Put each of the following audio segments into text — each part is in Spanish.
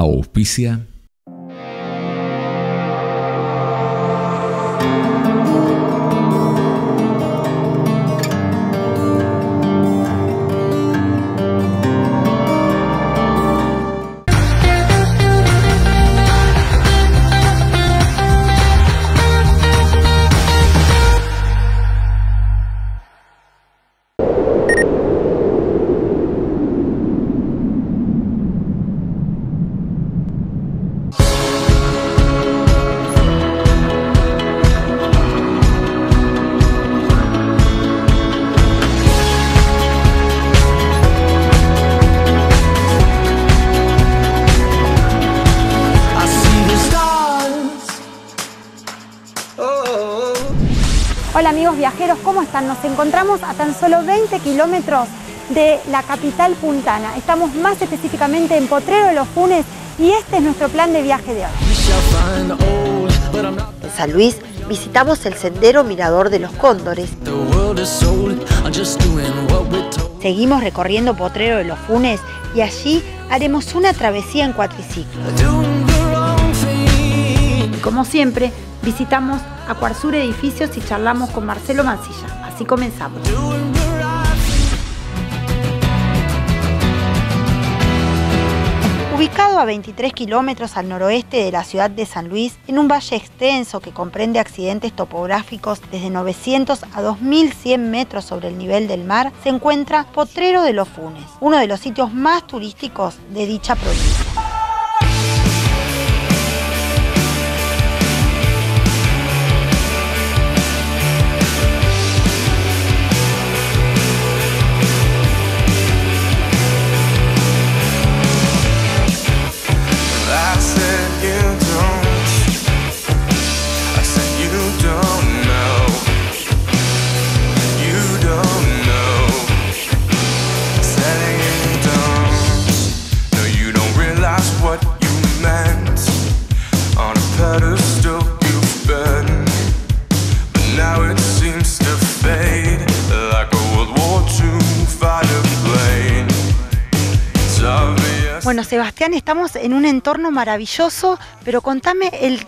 Auspicia. Hola amigos viajeros, ¿cómo están? Nos encontramos a tan solo 20 kilómetros de la capital puntana. Estamos más específicamente en Potrero de los Funes y este es nuestro plan de viaje de hoy. En San Luis visitamos el sendero Mirador de los Cóndores. Seguimos recorriendo Potrero de los Funes y allí haremos una travesía en cuatriciclo. Como siempre, visitamos Acuarsur Edificios y charlamos con Marcelo Mancilla. Así comenzamos. Ubicado a 23 kilómetros al noroeste de la ciudad de San Luis, en un valle extenso que comprende accidentes topográficos desde 900 a 2100 metros sobre el nivel del mar, se encuentra Potrero de los Funes, uno de los sitios más turísticos de dicha provincia. Sebastián, estamos en un entorno maravilloso, pero contame el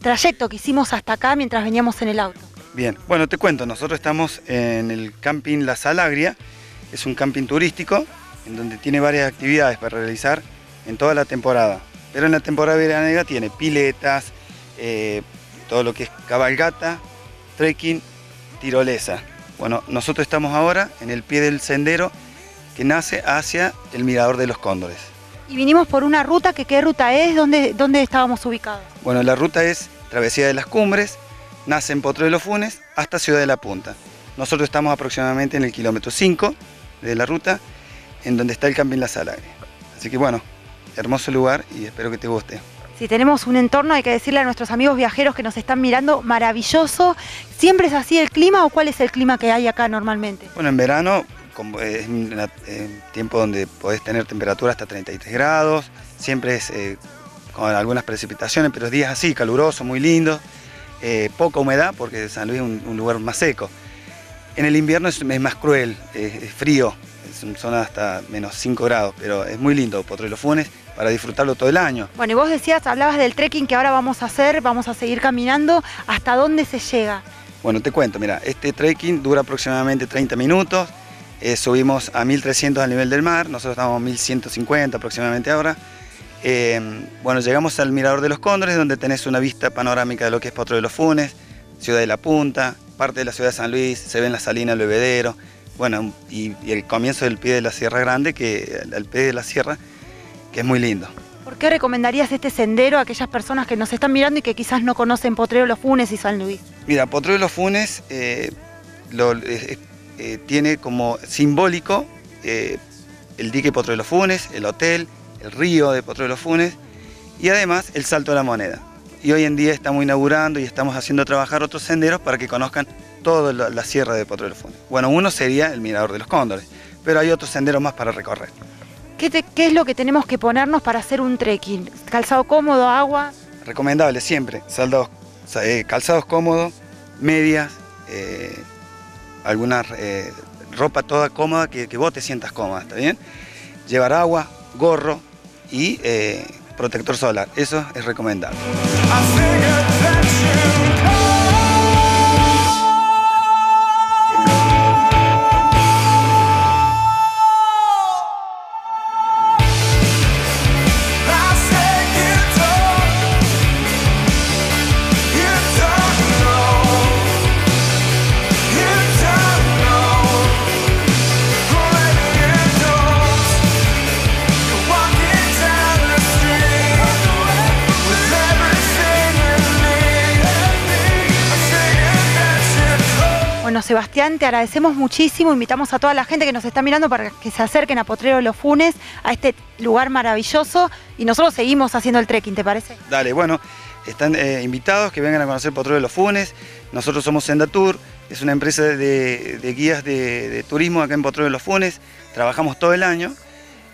trayecto que hicimos hasta acá mientras veníamos en el auto. Bien, bueno, te cuento, nosotros estamos en el camping La Salagria, es un camping turístico en donde tiene varias actividades para realizar en toda la temporada. Pero en la temporada veraniega tiene piletas, eh, todo lo que es cabalgata, trekking, tirolesa. Bueno, nosotros estamos ahora en el pie del sendero que nace hacia el Mirador de los Cóndores. Y vinimos por una ruta, que qué ruta es, dónde, dónde estábamos ubicados. Bueno, la ruta es Travesía de las Cumbres, nace en Potro de los Funes hasta Ciudad de la Punta. Nosotros estamos aproximadamente en el kilómetro 5 de la ruta, en donde está el Camping La Salagre. Así que bueno, hermoso lugar y espero que te guste. Si tenemos un entorno, hay que decirle a nuestros amigos viajeros que nos están mirando, maravilloso. ¿Siempre es así el clima o cuál es el clima que hay acá normalmente? Bueno, en verano como es un eh, tiempo donde podés tener temperatura hasta 33 grados, siempre es eh, con algunas precipitaciones, pero días así, calurosos, muy lindos, eh, poca humedad porque San Luis es un, un lugar más seco. En el invierno es, es más cruel, es, es frío, es- son hasta menos 5 grados, pero es muy lindo los Funes para disfrutarlo todo el año. Bueno, y vos decías, hablabas del trekking que ahora vamos a hacer, vamos a seguir caminando. ¿Hasta dónde se llega? Bueno, te cuento, mira, este trekking dura aproximadamente 30 minutos, eh, subimos a 1300 al nivel del mar, nosotros estamos a 1150 aproximadamente ahora. Eh, bueno, llegamos al Mirador de los Cóndores, donde tenés una vista panorámica de lo que es Potro de los Funes, Ciudad de la Punta, parte de la ciudad de San Luis, se ven la salina, el bebedero, bueno, y, y el comienzo del pie de la Sierra Grande, que al pie de la sierra, que es muy lindo. ¿Por qué recomendarías este sendero a aquellas personas que nos están mirando y que quizás no conocen Potrero Los Funes y San Luis? Mira, Potro de los Funes eh, lo- eh, eh, tiene como simbólico eh, el dique Potro de los Funes, el hotel, el río de Potro de los Funes y además el Salto de la Moneda. Y hoy en día estamos inaugurando y estamos haciendo trabajar otros senderos para que conozcan toda la, la sierra de Potro de los Funes. Bueno, uno sería el Mirador de los Cóndores, pero hay otros senderos más para recorrer. ¿Qué, te- qué es lo que tenemos que ponernos para hacer un trekking? ¿Calzado cómodo, agua? Recomendable siempre, saldados, eh, calzados cómodos, medias, eh, alguna eh, ropa toda cómoda que, vos te sientas cómoda, ¿está bien? Llevar agua, gorro y eh, protector solar. Eso es recomendable. Te agradecemos muchísimo. Invitamos a toda la gente que nos está mirando para que se acerquen a Potrero de los Funes, a este lugar maravilloso. Y nosotros seguimos haciendo el trekking, ¿te parece? Dale, bueno, están eh, invitados que vengan a conocer Potrero de los Funes. Nosotros somos Senda Tour, es una empresa de, de guías de, de turismo acá en Potrero de los Funes. Trabajamos todo el año,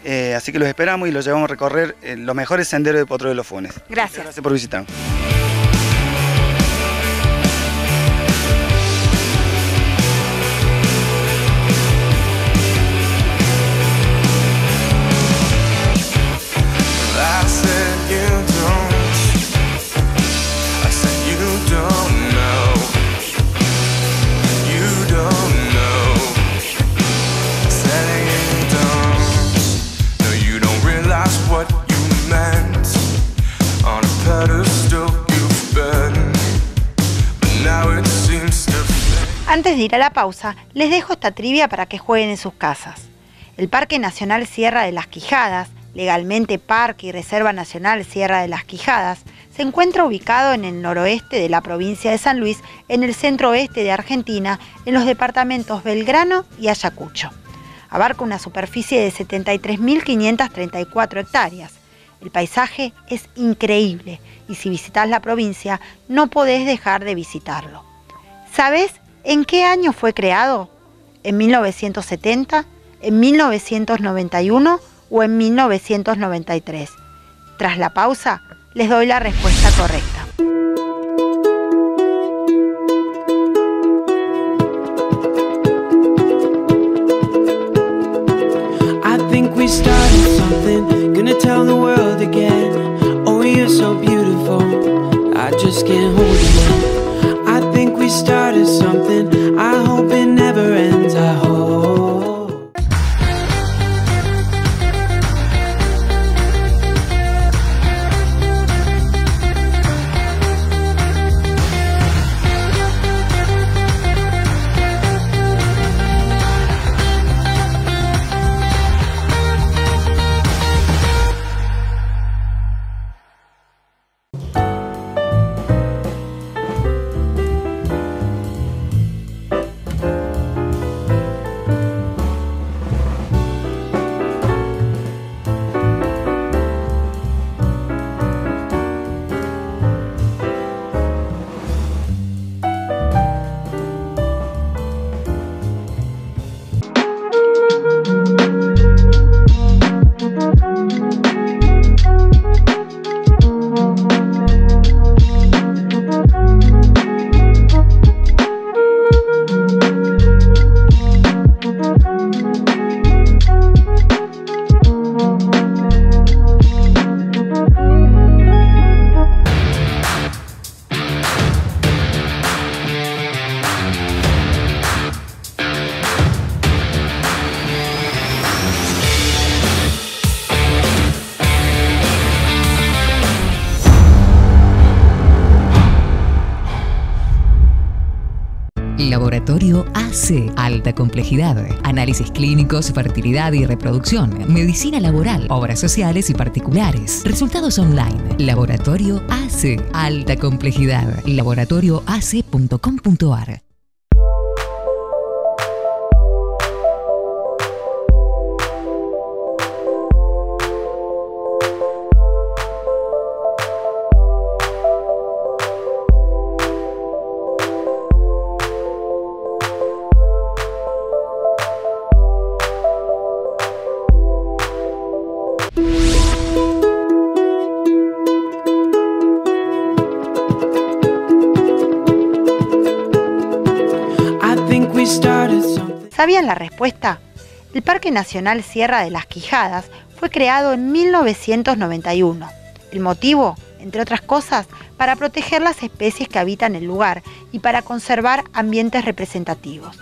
eh, así que los esperamos y los llevamos a recorrer eh, los mejores senderos de Potrero de los Funes. Gracias. Gracias por visitar. Antes de ir a la pausa, les dejo esta trivia para que jueguen en sus casas. El Parque Nacional Sierra de las Quijadas, legalmente Parque y Reserva Nacional Sierra de las Quijadas, se encuentra ubicado en el noroeste de la provincia de San Luis, en el centro oeste de Argentina, en los departamentos Belgrano y Ayacucho. Abarca una superficie de 73.534 hectáreas. El paisaje es increíble y si visitas la provincia no podés dejar de visitarlo. ¿Sabes en qué año fue creado? ¿En 1970? ¿En 1991? ¿O en 1993? Tras la pausa, les doy la respuesta correcta. Laboratorio AC, alta complejidad, análisis clínicos, fertilidad y reproducción, medicina laboral, obras sociales y particulares, resultados online. Laboratorio AC, alta complejidad, laboratorioac.com.ar. ¿Sabían la respuesta? El Parque Nacional Sierra de las Quijadas fue creado en 1991. El motivo, entre otras cosas, para proteger las especies que habitan el lugar y para conservar ambientes representativos.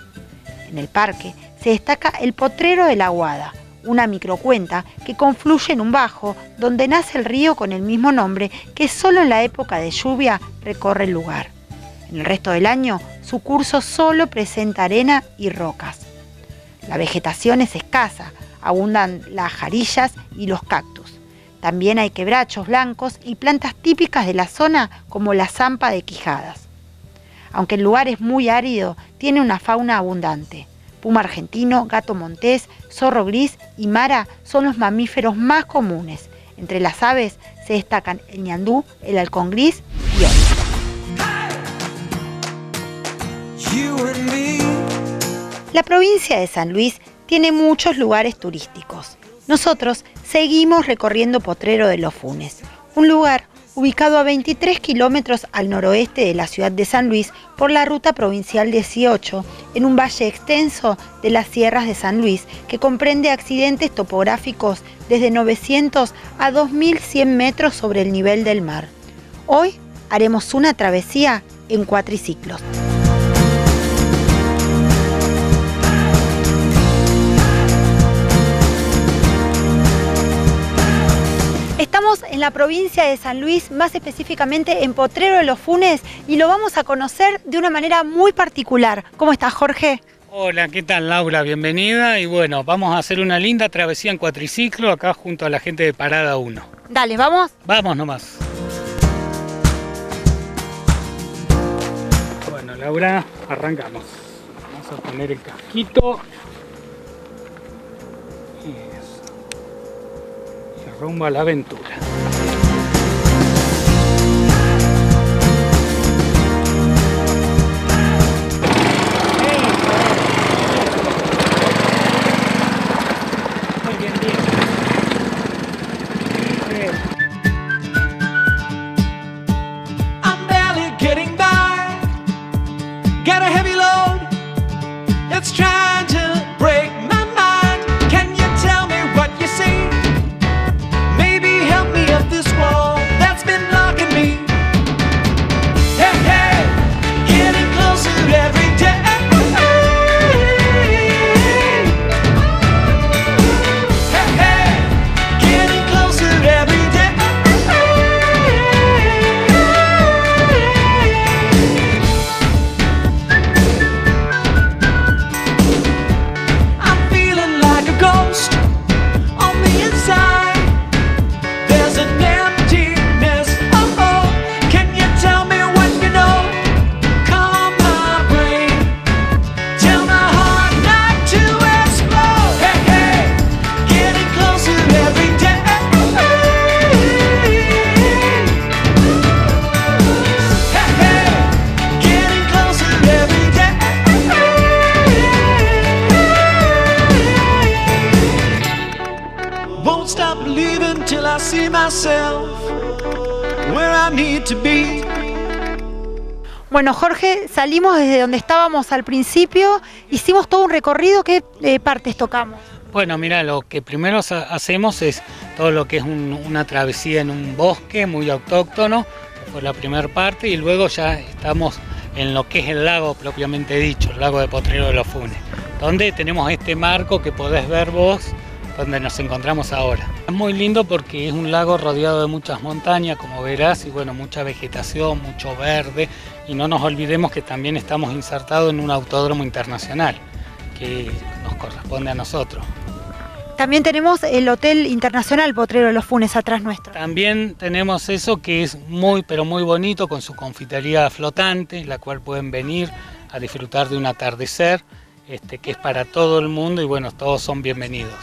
En el parque se destaca el Potrero de la Aguada, una microcuenta que confluye en un bajo donde nace el río con el mismo nombre que solo en la época de lluvia recorre el lugar. En el resto del año su curso solo presenta arena y rocas. La vegetación es escasa, abundan las jarillas y los cactus. También hay quebrachos blancos y plantas típicas de la zona como la zampa de Quijadas. Aunque el lugar es muy árido, tiene una fauna abundante. Puma argentino, gato montés, zorro gris y mara son los mamíferos más comunes. Entre las aves se destacan el ñandú, el halcón gris y otros. La provincia de San Luis tiene muchos lugares turísticos. Nosotros seguimos recorriendo Potrero de los Funes, un lugar ubicado a 23 kilómetros al noroeste de la ciudad de San Luis por la ruta provincial 18, en un valle extenso de las sierras de San Luis que comprende accidentes topográficos desde 900 a 2100 metros sobre el nivel del mar. Hoy haremos una travesía en cuatriciclos. Estamos en la provincia de San Luis, más específicamente en Potrero de los Funes, y lo vamos a conocer de una manera muy particular. ¿Cómo estás, Jorge? Hola, ¿qué tal Laura? Bienvenida y bueno, vamos a hacer una linda travesía en cuatriciclo acá junto a la gente de Parada 1. Dale, ¿vamos? Vamos nomás. Bueno, Laura, arrancamos. Vamos a poner el casquito. Rumbo a la aventura. Bueno, Jorge, salimos desde donde estábamos al principio, hicimos todo un recorrido, ¿qué eh, partes tocamos? Bueno, mira, lo que primero hacemos es todo lo que es un- una travesía en un bosque muy autóctono, fue la primera parte, y luego ya estamos en lo que es el lago propiamente dicho, el lago de Potrero de los Funes, donde tenemos este marco que podés ver vos, donde nos encontramos ahora. Es muy lindo porque es un lago rodeado de muchas montañas, como verás, y bueno, mucha vegetación, mucho verde, y no nos olvidemos que también estamos insertados en un autódromo internacional, que nos corresponde a nosotros. También tenemos el Hotel Internacional Potrero de los Funes atrás nuestro. También tenemos eso que es muy pero muy bonito con su confitería flotante, la cual pueden venir a disfrutar de un atardecer este, que es para todo el mundo y bueno, todos son bienvenidos.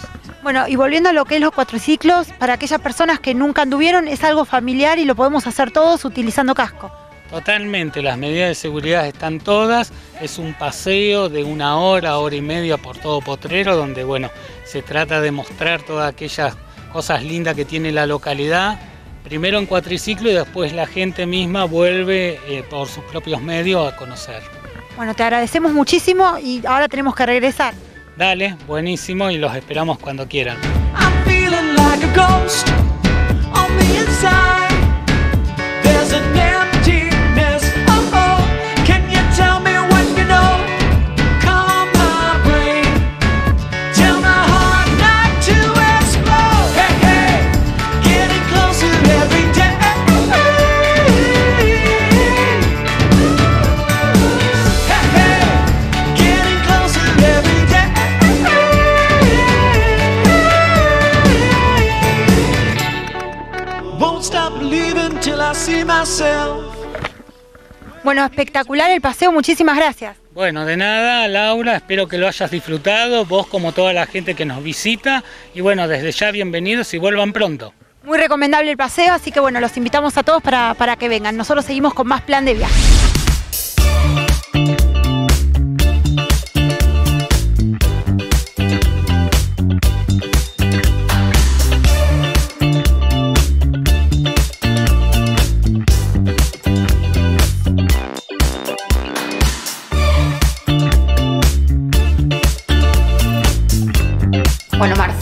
Bueno, y volviendo a lo que es los cuatriciclos, para aquellas personas que nunca anduvieron, es algo familiar y lo podemos hacer todos utilizando casco. Totalmente, las medidas de seguridad están todas, es un paseo de una hora, hora y media por todo Potrero, donde bueno, se trata de mostrar todas aquellas cosas lindas que tiene la localidad, primero en cuatriciclo y después la gente misma vuelve eh, por sus propios medios a conocer. Bueno, te agradecemos muchísimo y ahora tenemos que regresar. Dale, buenísimo y los esperamos cuando quieran. I'm Bueno, espectacular el paseo, muchísimas gracias. Bueno, de nada, Laura, espero que lo hayas disfrutado, vos como toda la gente que nos visita. Y bueno, desde ya bienvenidos y vuelvan pronto. Muy recomendable el paseo, así que bueno, los invitamos a todos para, para que vengan. Nosotros seguimos con más plan de viaje.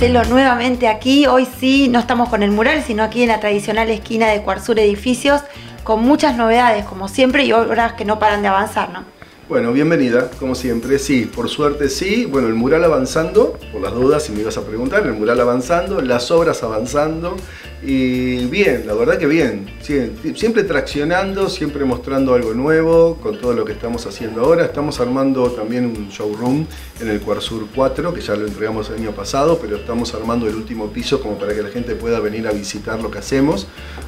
Marcelo, nuevamente aquí. Hoy sí, no estamos con el mural, sino aquí en la tradicional esquina de Cuarzur Edificios, con muchas novedades, como siempre, y obras que no paran de avanzar, ¿no? Bueno, bienvenida, como siempre. Sí, por suerte sí. Bueno, el mural avanzando, por las dudas, si me ibas a preguntar, el mural avanzando, las obras avanzando. Y bien, la verdad que bien. Siempre traccionando, siempre mostrando algo nuevo con todo lo que estamos haciendo ahora. Estamos armando también un showroom en el Cuarzur 4, que ya lo entregamos el año pasado, pero estamos armando el último piso como para que la gente pueda venir a visitar lo que hacemos.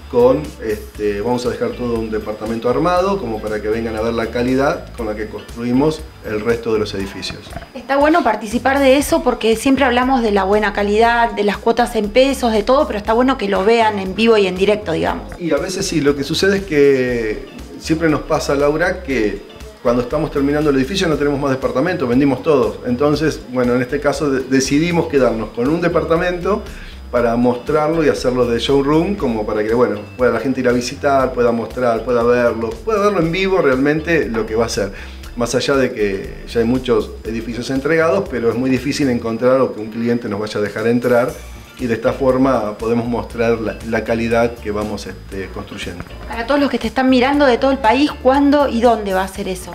Con, este, vamos a dejar todo un departamento armado, como para que vengan a ver la calidad con la que construimos el resto de los edificios. Está bueno participar de eso porque siempre hablamos de la buena calidad, de las cuotas en pesos, de todo, pero está bueno que lo vean en vivo y en directo, digamos. Y a veces sí, lo que sucede es que siempre nos pasa, Laura, que cuando estamos terminando el edificio no tenemos más departamentos, vendimos todos. Entonces, bueno, en este caso de- decidimos quedarnos con un departamento para mostrarlo y hacerlo de showroom, como para que, bueno, pueda la gente ir a visitar, pueda mostrar, pueda verlo, pueda verlo en vivo realmente lo que va a ser. Más allá de que ya hay muchos edificios entregados, pero es muy difícil encontrar o que un cliente nos vaya a dejar entrar y de esta forma podemos mostrar la, la calidad que vamos este, construyendo. Para todos los que te están mirando de todo el país, ¿cuándo y dónde va a ser eso?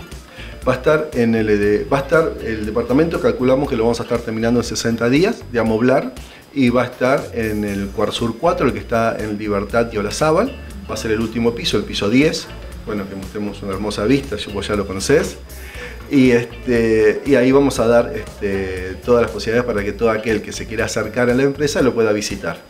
Va a estar en el de- va a estar el departamento, calculamos que lo vamos a estar terminando en 60 días de amoblar y va a estar en el Cuarzur 4, el que está en Libertad y Olazábal. Va a ser el último piso, el piso 10. Bueno, que mostremos una hermosa vista, vos ya lo conocés. Y, este, y ahí vamos a dar este, todas las posibilidades para que todo aquel que se quiera acercar a la empresa lo pueda visitar.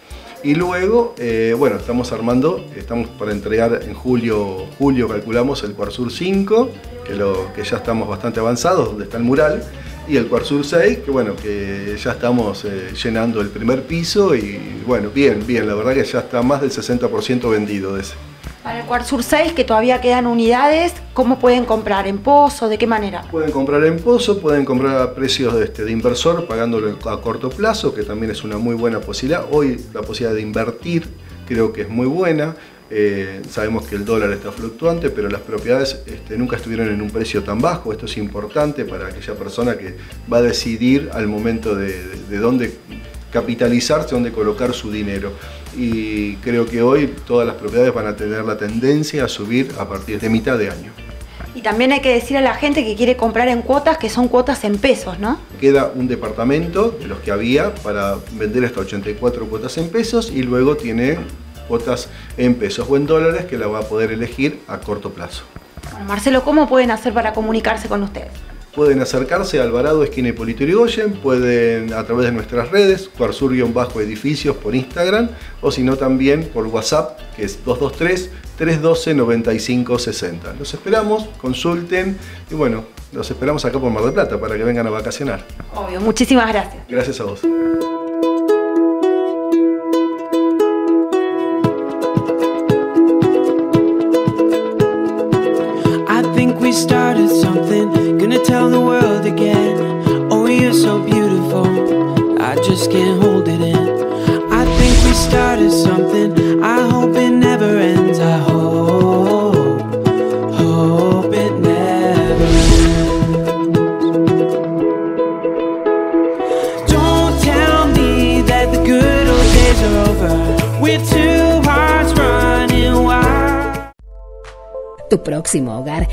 Y luego, eh, bueno, estamos armando, estamos para entregar en julio, julio calculamos el Cuarzur 5, que, lo, que ya estamos bastante avanzados, donde está el mural, y el Cuarzur 6, que bueno, que ya estamos eh, llenando el primer piso y bueno, bien, bien, la verdad que ya está más del 60% vendido de ese. Para el Cuarzur 6, que todavía quedan unidades, ¿cómo pueden comprar? ¿En pozo? ¿De qué manera? Pueden comprar en pozo, pueden comprar a precios de, este, inversor pagándolo a corto plazo, que también es una muy buena posibilidad. Hoy la posibilidad de invertir creo que es muy buena. Eh, sabemos que el dólar está fluctuante, pero las propiedades este, nunca estuvieron en un precio tan bajo. Esto es importante para aquella persona que va a decidir al momento de dónde capitalizarse, dónde colocar su dinero. Y creo que hoy todas las propiedades van a tener la tendencia a subir a partir de mitad de año. Y también hay que decir a la gente que quiere comprar en cuotas que son cuotas en pesos, ¿no? Queda un departamento de los que había para vender hasta 84 cuotas en pesos y luego tiene cuotas en pesos o en dólares que la va a poder elegir a corto plazo. Bueno, Marcelo, ¿cómo pueden hacer para comunicarse con ustedes? Pueden acercarse a Alvarado, esquina Hipólito Yrigoyen, pueden a través de nuestras redes, Cuarzur-edificios por Instagram, o si no también por WhatsApp, que es 223-312-9560. Los esperamos, consulten y bueno, los esperamos acá por Mar del Plata para que vengan a vacacionar. Obvio, muchísimas gracias. Gracias a vos. I just can't hold it in. I think we started something. I hope it never ends. I hope, hope it never ends. Don't tell me that the good old days are over. We're two hearts running wild. Tu próximo hogar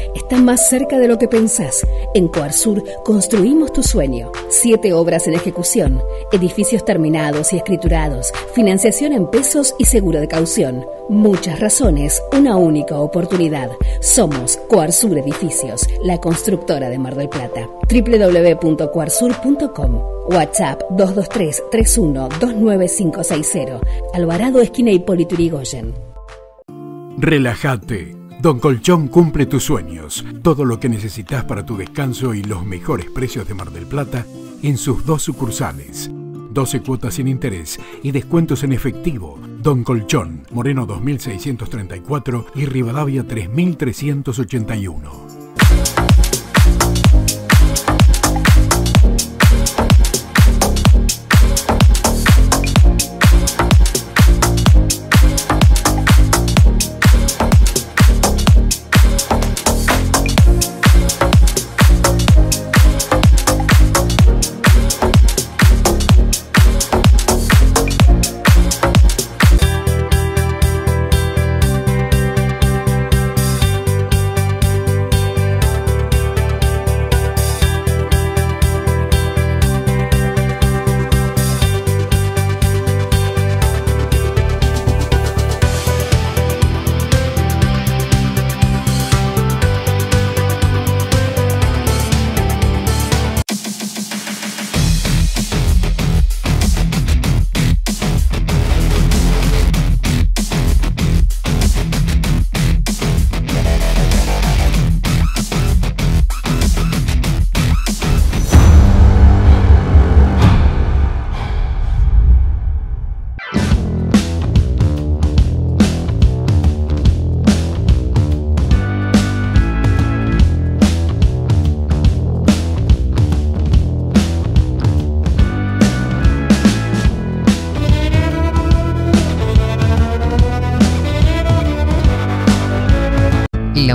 más cerca de lo que pensás. En Coarsur construimos tu sueño. Siete obras en ejecución, edificios terminados y escriturados, financiación en pesos y seguro de caución. Muchas razones, una única oportunidad. Somos Coarsur Edificios, la constructora de Mar del Plata. www.coarsur.com WhatsApp 223 31 29560 Alvarado Esquina Hipólito Yrigoyen. Relájate. Don Colchón cumple tus sueños. Todo lo que necesitas para tu descanso y los mejores precios de Mar del Plata en sus dos sucursales. 12 cuotas sin interés y descuentos en efectivo. Don Colchón, Moreno 2634 y Rivadavia 3381.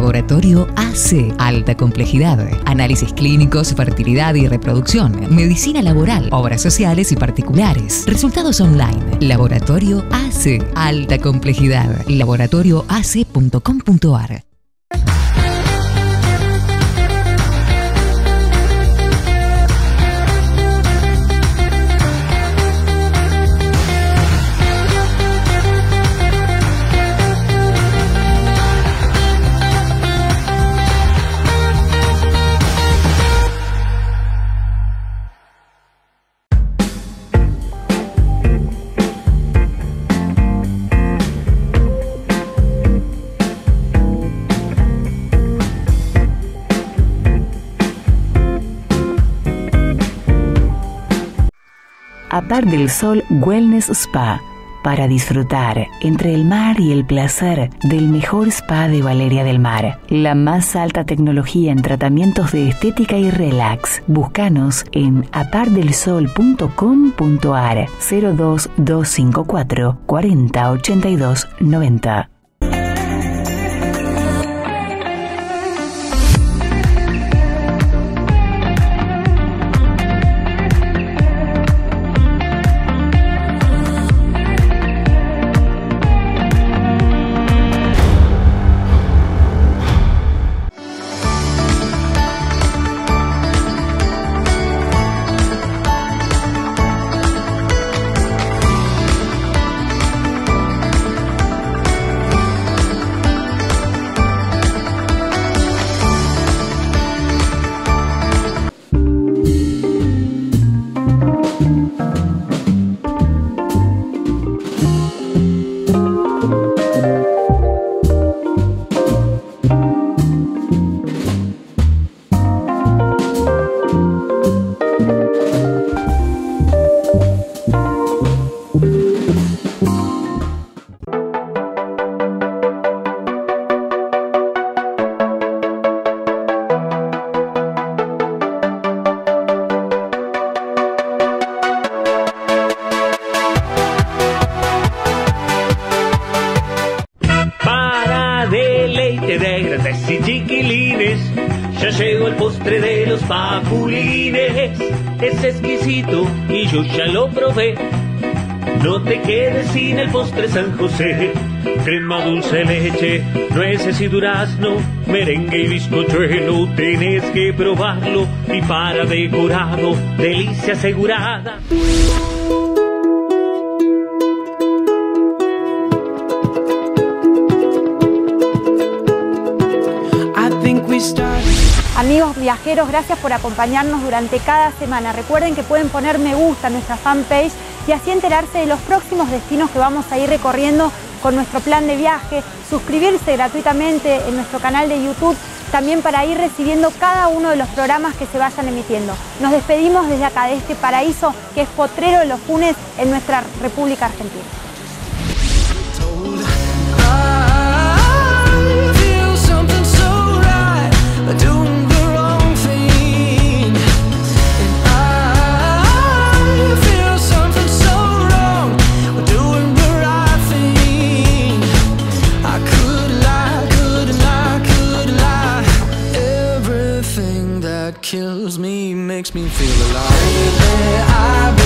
Laboratorio AC, alta complejidad, análisis clínicos, fertilidad y reproducción, medicina laboral, obras sociales y particulares, resultados online. Laboratorio AC, alta complejidad, laboratorioac.com.ar. Apar del Sol Wellness Spa para disfrutar entre el mar y el placer del mejor spa de Valeria del Mar. La más alta tecnología en tratamientos de estética y relax. Búscanos en apardelsol.com.ar 02254 40 82 90. Yo ya lo probé. No te quedes sin el postre San José. Crema dulce leche, nueces y durazno, merengue y bizcochuelo, tienes que probarlo y para decorado, delicia asegurada. Amigos viajeros, gracias por acompañarnos durante cada semana. Recuerden que pueden poner me gusta en nuestra fanpage y así enterarse de los próximos destinos que vamos a ir recorriendo con nuestro plan de viaje, suscribirse gratuitamente en nuestro canal de YouTube, también para ir recibiendo cada uno de los programas que se vayan emitiendo. Nos despedimos desde acá, de este paraíso que es Potrero de los Funes en nuestra República Argentina. I kills me makes me feel alive. Been